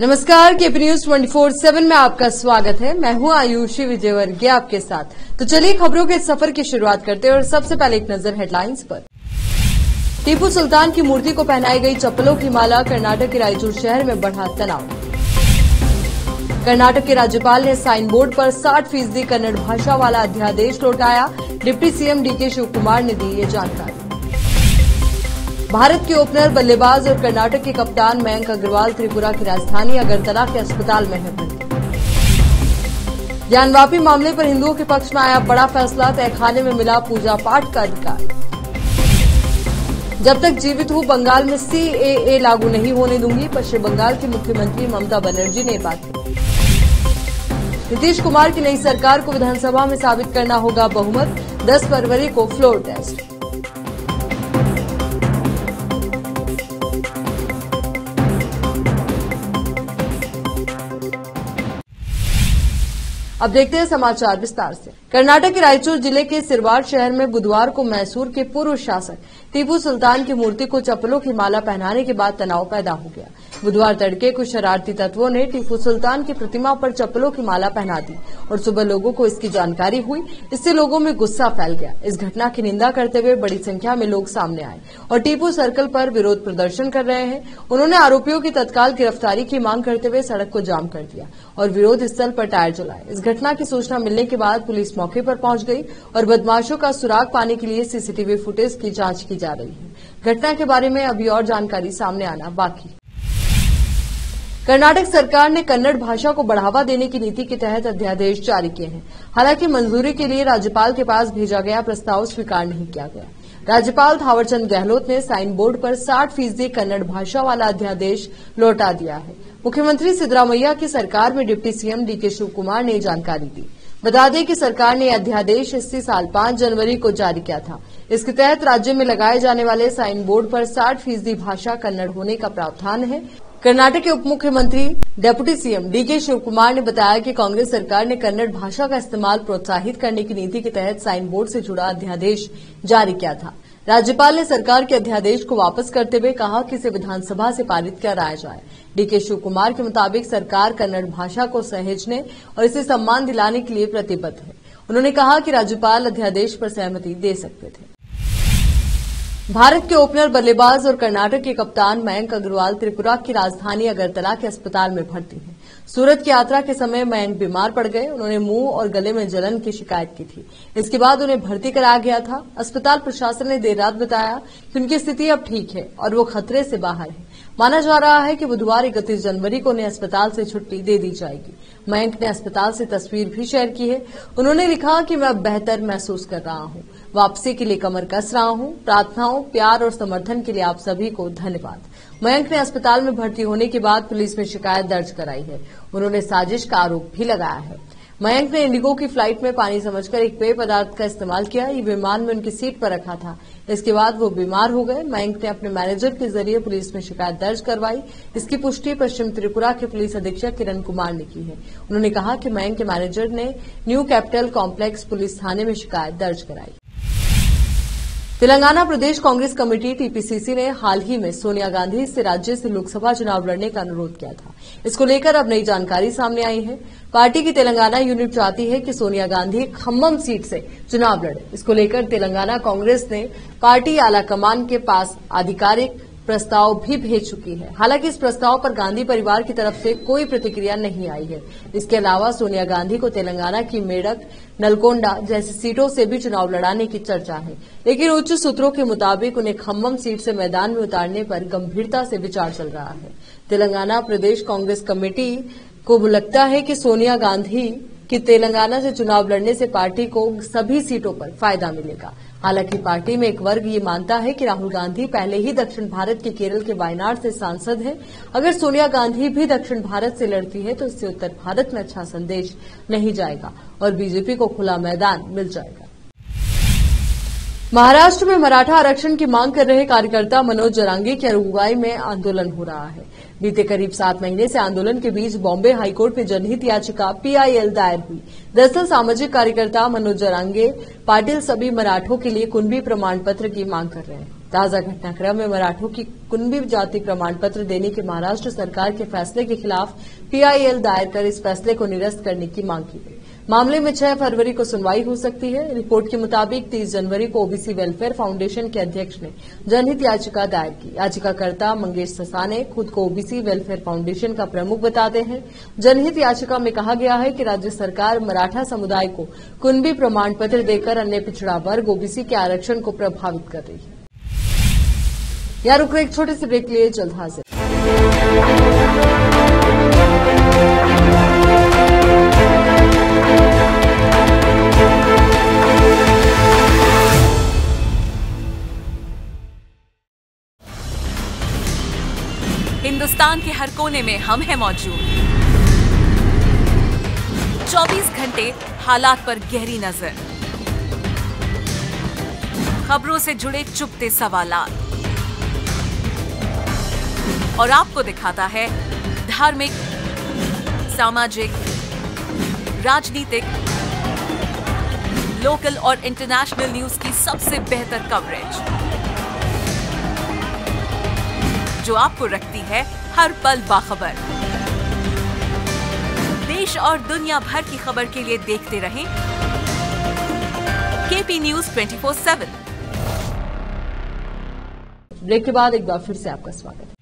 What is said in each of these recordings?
नमस्कार KP news twenty four seven में आपका स्वागत है। मैं हूँ आयुषी विजयवर्गीय आपके साथ। तो चलिए खबरों के सफ़र की शुरुआत करते हैं और सबसे पहले एक नज़र हेडलाइंस पर। टीपू सुल्तान की मूर्ति को पहनाई गई चप्पलों की माला कर्नाटक के रायचूर शहर में बढ़ा तनाव। कर्नाटक के राज्यपाल ने साइन बोर्ड पर 60 फ़ीसदी कन्नड़ भाषा वाला अध्यादेश लौटाया। Deputy CM DK Shiv Kumar ने दी ये जानकारी। भारत के ओपनर, बल्लेबाज और कर्नाटक के कप्तान मयंक अग्रवाल त्रिपुरा की राजधानी अगरतला के अस्पताल में है ज्ञानवापी मामले पर हिंदुओं के पक्ष में आया बड़ा फैसला, तहखाने में मिला पूजा पाठ का अधिकार। जब तक जीवित हूँ, बंगाल में सीएए लागू नहीं होने दूँगी पश्चिम बंगाल की मुख्यमंत्री ममता बनर्जी ने बात की। नीतीश कुमार की नई सरकार को विधानसभा में साबित करना होगा बहुमत 10 फरवरी को फ्लोर टेस्ट। अब देखते हैं समाचार विस्तार से। कर्नाटक के रायचूर ज़िले के सिरवार शहर में बुधवार को मैसूर के पूर्व शासक टीपू सुल्तान की मूर्ति को चप्पलों की माला पहनाने के बाद तनाव पैदा हो गया। बुधवार तड़के कुछ शरारती तत्वों ने टीपू सुल्तान की प्रतिमा पर चप्पलों की माला पहना दी और सुबह लोगों को इसकी जानकारी हुई। इससे लोगों में गुस्सा फैल गया। इस घटना की निंदा करते हुए बड़ी संख्या में लोग सामने आए और टीपू सर्कल पर विरोध प्रदर्शन कर रहे हैं। उन्होंने आरोपियों की तत्काल गिरफ्तारी की मांग करते हुए सड़क को जाम कर दिया और विरोध स्थल पर टायर जलाए। इस घटना की सूचना मिलने के बाद पुलिस मौके पर पहुँच गई और बदमाशों का सुराग पाने के लिए सीसीटीवी फुटेज की जाँच की जा रही है। घटना के बारे में अभी और जानकारी सामने आना बाकी। कर्नाटक सरकार ने कन्नड़ भाषा को बढ़ावा देने की नीति के तहत अध्यादेश जारी किए हैं। हालाँकि मंजूरी के लिए राज्यपाल के पास भेजा गया प्रस्ताव स्वीकार नहीं किया गया। राज्यपाल थावरचंद गहलोत ने साइन बोर्ड पर 60 फ़ीसदी कन्नड़ भाषा वाला अध्यादेश लौटा दिया है। मुख्यमंत्री सिद्धरामैया की सरकार में deputy CM DK Shiv Kumar ने जानकारी दी। बता दें कि सरकार ने अध्यादेश इसी साल 5 जनवरी को जारी किया था। इसके तहत राज्य में लगाए जाने वाले साइन बोर्ड पर 60 फ़ीसदी भाषा कन्नड़ होने का प्रावधान है। कर्नाटक के उप मुख्यमंत्री deputy CM DK Shiv Kumar ने बताया कि कांग्रेस सरकार ने कन्नड़ भाषा का इस्तेमाल प्रोत्साहित करने की नीति के तहत साइन बोर्ड से जुड़ा अध्यादेश जारी किया था। राज्यपाल ने सरकार के अध्यादेश को वापस करते हुए कहा कि इसे विधानसभा से पारित कराया जाए। डीके शिव कुमार के मुताबिक सरकार कन्नड़ भाषा को सहेजने और इसे सम्मान दिलाने के लिए प्रतिबद्ध है। उन्होंने कहा कि राज्यपाल अध्यादेश पर सहमति दे सकते थे। भारत के ओपनर, बल्लेबाज और कर्नाटक के कप्तान मयंक अग्रवाल त्रिपुरा की राजधानी अगरतला के अस्पताल में भर्ती हैं। सूरत की यात्रा के समय मयंक बीमार पड़ गए। उन्होंने मुँह और गले में जलन की शिकायत की थी। इसके बाद उन्हें भर्ती कराया गया था। अस्पताल प्रशासन ने देर रात बताया कि उनकी स्थिति अब ठीक है और वो खतरे से बाहर है। माना जा रहा है कि बुधवार इकतीस जनवरी को उन्हें अस्पताल से छुट्टी दे दी जाएगी। मयंक ने अस्पताल से तस्वीर भी शेयर की है। उन्होंने लिखा कि मैं बेहतर महसूस कर रहा हूँ। वापसी के लिए कमर कस रहा हूँ। प्रार्थनाओं, प्यार और समर्थन के लिए आप सभी को धन्यवाद। मयंक ने अस्पताल में भर्ती होने के बाद पुलिस में शिकायत दर्ज कराई है। उन्होंने साजिश का आरोप भी लगाया है। मयंक ने इंडिगो की फ़्लाइट में पानी समझकर एक पेय पदार्थ का इस्तेमाल किया। ये विमान में उनकी सीट पर रखा था। इसके बाद वो बीमार हो गए। मयंक ने अपने मैनेजर के ज़रिए पुलिस में शिकायत दर्ज करवाई। इसकी पुष्टि पश्चिम त्रिपुरा के पुलिस अधीक्षक किरण कुमार ने की है। उन्होंने कहा कि मयंक के मैनेजर ने न्यू कैपिटल कॉम्प्लेक्स पुलिस थाने में शिकायत दर्ज कराई। तेलंगाना प्रदेश कांग्रेस कमेटी टीपीसीसी ने हाल ही में सोनिया गांधी से राज्य से लोकसभा चुनाव लड़ने का अनुरोध किया था। इसको लेकर अब नई जानकारी सामने आई है। पार्टी की तेलंगाना यूनिट चाहती है कि सोनिया गांधी खम्मम सीट से चुनाव लड़े। इसको लेकर तेलंगाना कांग्रेस ने पार्टी आलाकमान के पास आधिकारिक प्रस्ताव भी भेज चुकी है। हालाँकि इस प्रस्ताव पर गांधी परिवार की तरफ़ से कोई प्रतिक्रिया नहीं आई है। इसके अलावा सोनिया गांधी को तेलंगाना की मेडक नलकोंडा जैसी सीटों से भी चुनाव लड़ाने की चर्चा है। लेकिन उच्च सूत्रों के मुताबिक उन्हें खम्मम सीट से मैदान में उतारने पर गंभीरता से विचार चल रहा है। तेलंगाना प्रदेश कांग्रेस कमेटी को लगता है कि सोनिया गांधी की तेलंगाना से चुनाव लड़ने से पार्टी को सभी सीटों पर फ़ायदा मिलेगा। हालाँकि पार्टी में एक वर्ग ये मानता है कि राहुल गांधी पहले ही दक्षिण भारत के केरल के वायनाड से सांसद हैं। अगर सोनिया गांधी भी दक्षिण भारत से लड़ती है तो इससे उत्तर भारत में अच्छा संदेश नहीं जाएगा और बीजेपी को खुला मैदान मिल जाएगा। महाराष्ट्र में मराठा आरक्षण की मांग कर रहे कार्यकर्ता मनोज जरांगी की अगुवाई में आंदोलन हो रहा है। बीते करीब सात महीने से आंदोलन के बीच बॉम्बे हाईकोर्ट में जनहित याचिका पीआईएल दायर हुई। दरअसल सामाजिक कार्यकर्ता मनोज जरांगे पाटिल सभी मराठों के लिए कुंभी प्रमाण पत्र की मांग कर रहे हैं। ताज़ा घटनाक्रम में मराठों की कुंभी जाति प्रमाण पत्र देने के महाराष्ट्र सरकार के फैसले के खिलाफ पीआईएल दायर कर इस फैसले को निरस्त करने की मांग की गई। मामले में 6 फरवरी को सुनवाई हो सकती है। रिपोर्ट के मुताबिक 30 जनवरी को ओबीसी वेलफेयर फाउंडेशन के अध्यक्ष ने जनहित याचिका दायर की। याचिकाकर्ता मंगेश ससाने खुद को ओबीसी वेलफेयर फाउंडेशन का प्रमुख बताते हैं। जनहित याचिका में कहा गया है कि राज्य सरकार मराठा समुदाय को कुंभी प्रमाण पत्र देकर अन्य पिछड़ा वर्ग ओबीसी के आरक्षण को प्रभावित कर रही है। यहाँ रुक, एक छोटे से ब्रेक लिए जल्द हाजिर। हिंदुस्तान के हर कोने में हम हैं मौजूद। 24 घंटे हालात पर गहरी नज़र। खबरों से जुड़े चुपते सवाल और आपको दिखाता है धार्मिक, सामाजिक, राजनीतिक, लोकल और इंटरनेशनल न्यूज़ की सबसे बेहतर कवरेज। जो आपको रखती है हर पल बाखबर। देश और दुनिया भर की खबर के लिए देखते रहें केपी न्यूज़ 24/7 ब्रेक के बाद एक बार फिर से आपका स्वागत है।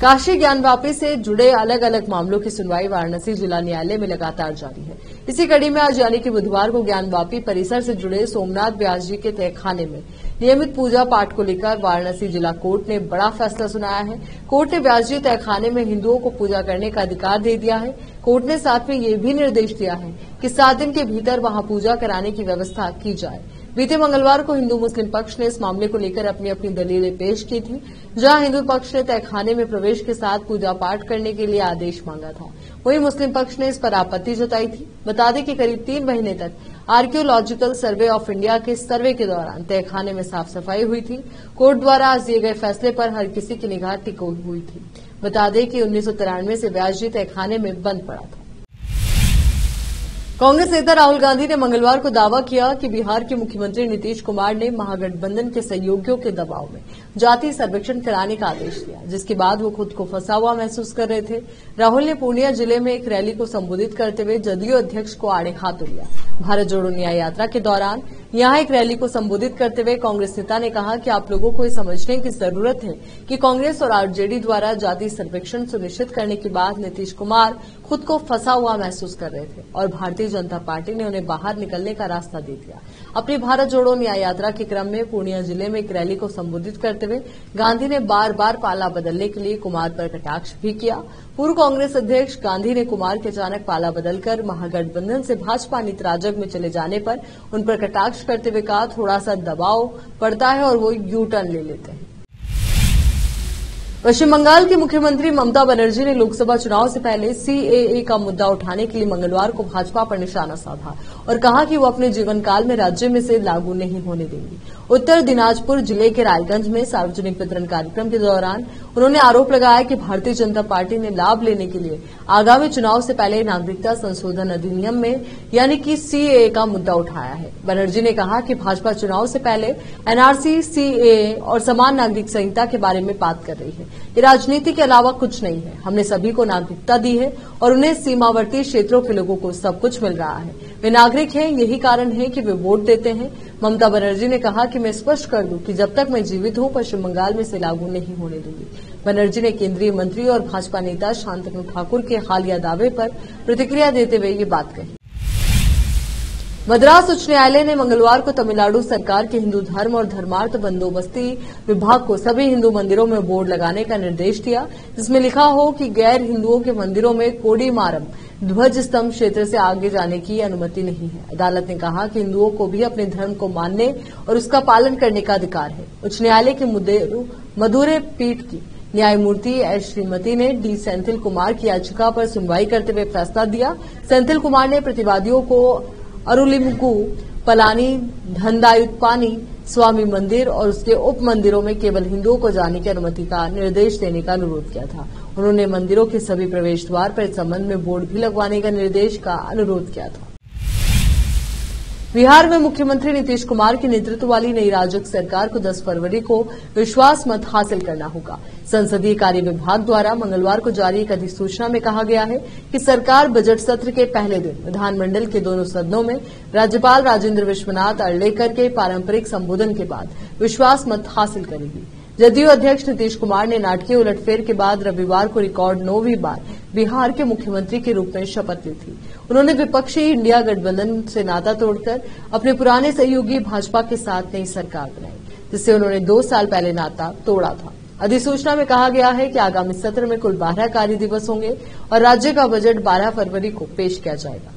काशी ज्ञानवापी से जुड़े अलग अलग मामलों की सुनवाई वाराणसी जिला न्यायालय में लगातार जारी है। इसी कड़ी में आज यानी कि बुधवार को ज्ञानवापी परिसर से जुड़े सोमनाथ व्यास जी के तहखाने में नियमित पूजा पाठ को लेकर वाराणसी जिला कोर्ट ने बड़ा फैसला सुनाया है। कोर्ट ने व्यास जी तहखाने में हिंदुओं को पूजा करने का अधिकार दे दिया है। कोर्ट ने साथ में ये भी निर्देश दिया है कि सात दिन के भीतर वहाँ पूजा कराने की व्यवस्था की जाए। बीते मंगलवार को हिंदू मुस्लिम पक्ष ने इस मामले को लेकर अपनी अपनी दलीलें पेश की थी, जहाँ हिंदू पक्ष ने तयखाने में प्रवेश के साथ पूजा पाठ करने के लिए आदेश मांगा था। वहीं मुस्लिम पक्ष ने इस पर आपत्ति जताई थी। बता दें कि करीब तीन महीने तक आर्कियोलॉजिकल सर्वे ऑफ़ इंडिया के सर्वे के दौरान तयखाने में साफ़ सफ़ाई हुई थी। कोर्ट द्वारा आज दिए गए फैसले पर हर किसी की निगाह टिकोई हुई थी। बता दें कि उन्नीस सौ तिरानवे से व्यास जी तहखाने में बंद पड़ा था। कांग्रेस नेता राहुल गांधी ने मंगलवार को दावा किया कि बिहार के मुख्यमंत्री नीतीश कुमार ने महागठबंधन के सहयोगियों के दबाव में जाति सर्वेक्षण कराने का आदेश दिया, जिसके बाद वो खुद को फंसा हुआ महसूस कर रहे थे। राहुल ने पूर्णिया ज़िले में एक रैली को संबोधित करते हुए जदयू अध्यक्ष को आड़े हाथों लिया। भारत जोड़ो न्याय यात्रा के दौरान यहाँ एक रैली को संबोधित करते हुए कांग्रेस नेता ने कहा कि आप लोगों को ये समझने की ज़रूरत है कि कांग्रेस और आरजेडी द्वारा जाति सर्वेक्षण सुनिश्चित करने के बाद नीतीश कुमार खुद को फंसा हुआ महसूस कर रहे थे और भारतीय जनता पार्टी ने उन्हें बाहर निकलने का रास्ता दे दिया। अपनी भारत जोड़ो न्याय यात्रा के क्रम में पूर्णिया ज़िले में एक रैली को संबोधित करते हुए गांधी ने बार बार पाला बदलने के लिए कुमार पर कटाक्ष भी किया। पूर्व कांग्रेस अध्यक्ष गांधी ने कुमार के अचानक पाला बदलकर महागठबंधन से भाजपा राजग में चले जाने पर उन पर कटाक्ष करते हुए कहा, थोड़ा सा दबाव पड़ता है और वो यू टर्न ले लेते हैं। पश्चिम बंगाल की मुख्यमंत्री ममता बनर्जी ने लोकसभा चुनाव से पहले सीएए का मुद्दा उठाने के लिए मंगलवार को भाजपा पर निशाना साधा और कहा कि वो अपने जीवन काल में राज्य में से लागू नहीं होने देंगी। उत्तर दिनाजपुर ज़िले के रायगंज में सार्वजनिक वितरण कार्यक्रम के दौरान उन्होंने आरोप लगाया कि भारतीय जनता पार्टी ने लाभ लेने के लिए आगामी चुनाव से पहले नागरिकता संशोधन अधिनियम में यानी कि सीएए का मुद्दा उठाया है। बनर्जी ने कहा कि भाजपा चुनाव से पहले एनआरसी सीएए और समान नागरिक संहिता के बारे में बात कर रही है। ये राजनीति के अलावा कुछ नहीं है। हमने सभी को नागरिकता दी है और उन्हें सीमावर्ती क्षेत्रों के लोगों को सब कुछ मिल रहा है। वे नागरिक हैं, यही कारण है कि वे वोट देते हैं। ममता बनर्जी ने कहा कि मैं स्पष्ट कर दूँ कि जब तक मैं जीवित हूँ, पश्चिम बंगाल में इसे लागू नहीं होने दूँगी। बनर्जी ने केंद्रीय मंत्री और भाजपा नेता शांतनु ठाकुर के हालिया दावे पर प्रतिक्रिया देते हुए ये बात कही। मद्रास उच्च न्यायालय ने मंगलवार को तमिलनाडु सरकार के हिंदू धर्म और धर्मार्थ बंदोबस्ती विभाग को सभी हिंदू मंदिरों में बोर्ड लगाने का निर्देश दिया, जिसमें लिखा हो कि गैर हिंदुओं के मंदिरों में कोडी मारम ध्वज स्तंभ क्षेत्र से आगे जाने की अनुमति नहीं है। अदालत ने कहा कि हिंदुओं को भी अपने धर्म को मानने और उसका पालन करने का अधिकार है। उच्च न्यायालय के मुद्दे मधुरे पीठ की न्यायमूर्ति एस श्रीमती ने डी सेंथिल कुमार की याचिका पर सुनवाई करते हुए फैसला दिया। सेंथिल कुमार ने प्रतिवादियों को अरुलिमुगु पलानी धनदायुत्पानी स्वामी मंदिर और उसके उप मंदिरों में केवल हिंदुओं को जाने की अनुमति का निर्देश देने का अनुरोध किया था। उन्होंने मंदिरों के सभी प्रवेश द्वार पर इस संबंध में बोर्ड भी लगवाने का निर्देश का अनुरोध किया था। बिहार में मुख्यमंत्री नीतीश कुमार के नेतृत्व वाली नई राजग सरकार को 10 फरवरी को विश्वास मत हासिल करना होगा। संसदीय कार्य विभाग द्वारा मंगलवार को जारी एक अधिसूचना में कहा गया है कि सरकार बजट सत्र के पहले दिन विधानमंडल के दोनों सदनों में राज्यपाल राजेंद्र विश्वनाथ अर्लेकर के पारंपरिक संबोधन के बाद विश्वास मत हासिल करेगी। जदयू अध्यक्ष नीतीश कुमार ने नाटकीय उलटफेर के बाद रविवार को रिकॉर्ड नौवीं बार बिहार के मुख्यमंत्री के रूप में शपथ ली थी। उन्होंने विपक्षी इंडिया गठबंधन से नाता तोड़कर अपने पुराने सहयोगी भाजपा के साथ नई सरकार बनाई, जिससे उन्होंने दो साल पहले नाता तोड़ा था। अधिसूचना में कहा गया है कि आगामी सत्र में कुल बारह कार्य दिवस होंगे और राज्य का बजट 12 फरवरी को पेश किया जाएगा।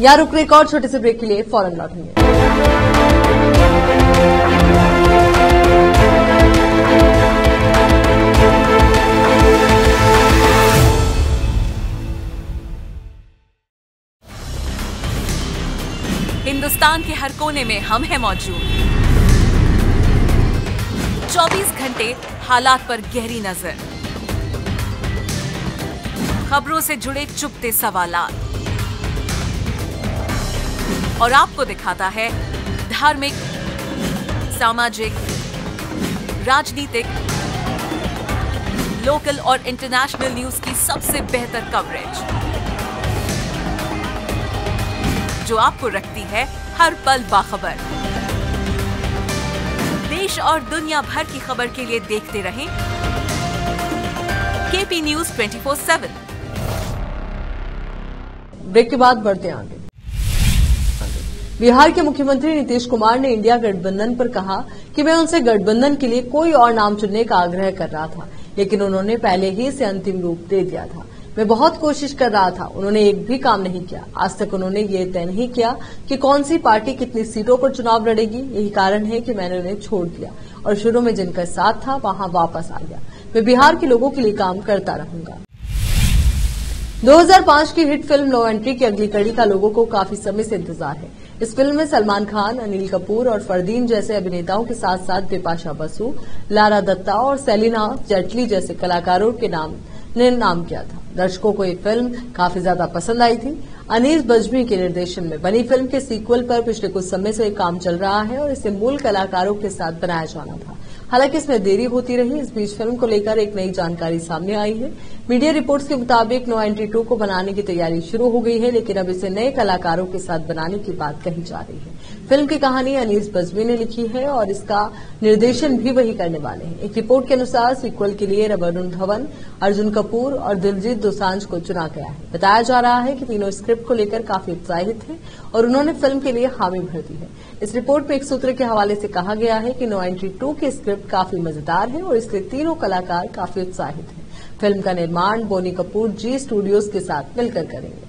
यहाँ रुक और छोटे से ब्रेक के लिए फ़ौरन लौटेंगे। हिंदुस्तान के हर कोने में हम हैं मौजूद। 24 घंटे हालात पर गहरी नज़र। खबरों से जुड़े चुपते सवाल और आपको दिखाता है धार्मिक, सामाजिक, राजनीतिक, लोकल और इंटरनेशनल न्यूज़ की सबसे बेहतर कवरेज। जो आपको रखती है हर पल बाखबर। देश और दुनिया भर की खबर के लिए देखते रहें केपी न्यूज़ 24/7 ब्रेक के बाद बढ़ते आगे। बिहार के मुख्यमंत्री नीतीश कुमार ने इंडिया गठबंधन पर कहा कि मैं उनसे गठबंधन के लिए कोई और नाम चुनने का आग्रह कर रहा था, लेकिन उन्होंने पहले ही इसे अंतिम रूप दे दिया था। मैं बहुत कोशिश कर रहा था, उन्होंने एक भी काम नहीं किया। आज तक उन्होंने ये तय नहीं किया कि कौन सी पार्टी कितनी सीटों पर चुनाव लड़ेगी। यही कारण है कि मैंने उन्हें छोड़ दिया और शुरू में जिनका साथ था, वहाँ वापस आ गया। मैं बिहार के लोगों के लिए काम करता रहूँगा। 2005 की हिट फ़िल्म नो एंट्री की अगली कड़ी का लोगों को काफ़ी समय से इंतज़ार है। इस फ़िल्म में सलमान खान, अनिल कपूर और फरदीन जैसे अभिनेताओं के साथ साथ बिपाशा बसु, लारा दत्ता और सेलिना जेटली जैसे कलाकारों के नाम ने नाम किया था। दर्शकों को ये फ़िल्म काफ़ी ज़्यादा पसंद आई थी। अनीस बजमी के निर्देशन में बनी फ़िल्म के सीक्वल पर पिछले कुछ समय से काम चल रहा है और इसे मूल कलाकारों के साथ बनाया जाना था। हालाँकि इसमें देरी होती रही, इस बीच फ़िल्म को लेकर एक नई जानकारी सामने आई है। मीडिया रिपोर्ट्स के मुताबिक नो एंट्री टू को बनाने की तैयारी शुरू हो गई है, लेकिन अब इसे नए कलाकारों के साथ बनाने की बात कही जा रही है। फ़िल्म की कहानी अनीस बजमी ने लिखी है और इसका निर्देशन भी वही करने वाले हैं। एक रिपोर्ट के अनुसार सीक्वल के लिए वरुण धवन, अर्जुन कपूर और दिलजीत दोसांझ को चुना गया है। बताया जा रहा है कि तीनों स्क्रिप्ट को लेकर काफ़ी उत्साहित हैं और उन्होंने फ़िल्म के लिए हामी भर दी है। इस रिपोर्ट में एक सूत्र के हवाले से कहा गया है कि नो एंट्री टू की स्क्रिप्ट काफ़ी मज़ेदार है और इसके तीनों कलाकार काफ़ी उत्साहित हैं। फ़िल्म का निर्माण बोनी कपूर जी स्टूडियोज के साथ मिलकर करेंगे।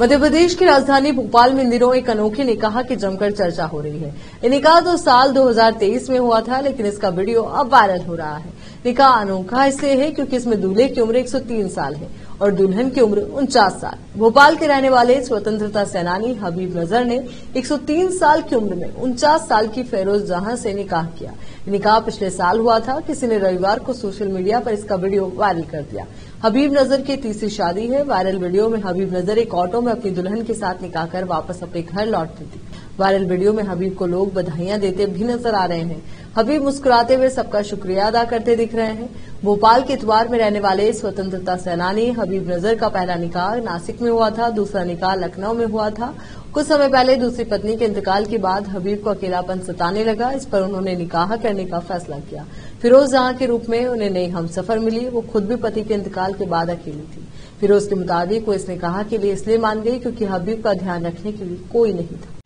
मध्य प्रदेश की राजधानी भोपाल में इन एक अनोखे निकाह की जमकर चर्चा हो रही है। ये निकाह तो साल 2023 में हुआ था, लेकिन इसका वीडियो अब वायरल हो रहा है। निकाह अनोखा इसलिए है, क्योंकि इसमें दूल्हे की उम्र 103 साल है और दुल्हन की उम्र उनचास साल। भोपाल के रहने वाले स्वतंत्रता सेनानी हबीब नज़र ने 103 साल की उम्र में उनचास साल की फेरोज जहाँ से निकाह किया। निकाह पिछले साल हुआ था, किसी ने रविवार को सोशल मीडिया पर इसका वीडियो वायरल कर दिया। हबीब नज़र की तीसरी शादी है। वायरल वीडियो में हबीब नज़र एक ऑटो में अपनी दुल्हन के साथ निकाह कर वापस अपने घर लौटती थी। वायरल वीडियो में हबीब को लोग बधाइयाँ देते भी नज़र आ रहे हैं। हबीब मुस्कुराते हुए सबका शुक्रिया अदा करते दिख रहे हैं। भोपाल के इतवार में रहने वाले स्वतंत्रता सेनानी हबीब नज़र का पहला निकाह नासिक में हुआ था, दूसरा निकाह लखनऊ में हुआ था। कुछ समय पहले दूसरी पत्नी के इंतकाल के बाद हबीब को अकेलापन सताने लगा, इस पर उन्होंने निकाह करने का फैसला किया। फिरोज जहाँ के रूप में उन्हें नई हम सफ़र मिली, वो खुद भी पति के इंतकाल के बाद अकेली थी। फिरोज के मुताबिक वो इस निकाह के लिए इसलिए मान गई क्योंकि हबीब का ध्यान रखने के लिए कोई नहीं था।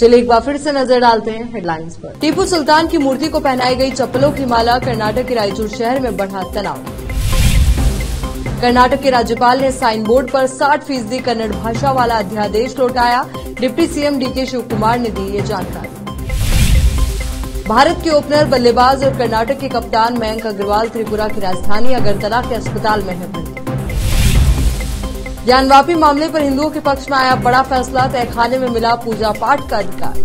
चलिए एक बार फिर से नज़र डालते हैं हेडलाइंस पर। टीपू सुल्तान की मूर्ति को पहनाई गई चप्पलों की माला कर्नाटक के रायचूर शहर में बढ़ा तनाव। कर्नाटक के राज्यपाल ने साइन बोर्ड पर 60 फ़ीसदी कन्नड़ भाषा वाला अध्यादेश लौटाया। Deputy CM DK Shiv Kumar ने दी ये जानकारी। भारत के ओपनर बल्लेबाज और कर्नाटक के कप्तान मयंक अग्रवाल त्रिपुरा की राजधानी अगरतला के अस्पताल में है। ज्ञानवापी मामले पर हिंदुओं के पक्ष में आया बड़ा फैसला, तहखाने में मिला पूजा पाठ का अधिकार।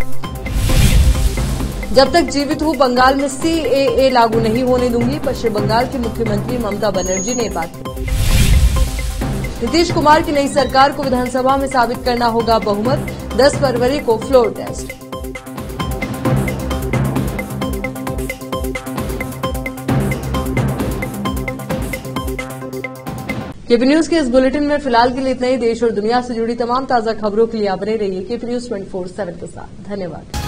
जब तक जीवित हूँ, बंगाल में सीएए लागू नहीं होने दूँगी, पश्चिम बंगाल की मुख्यमंत्री ममता बनर्जी ने बात की। नीतीश कुमार की नई सरकार को विधानसभा में साबित करना होगा बहुमत 10 फरवरी को फ्लोर टेस्ट। केपी न्यूज़ के इस बुलेटिन में फ़िलहाल के लिए इतना ही। देश और दुनिया से जुड़ी तमाम ताज़ा खबरों के लिए आप बने रहिए KP news twenty four seven के साथ। धन्यवाद।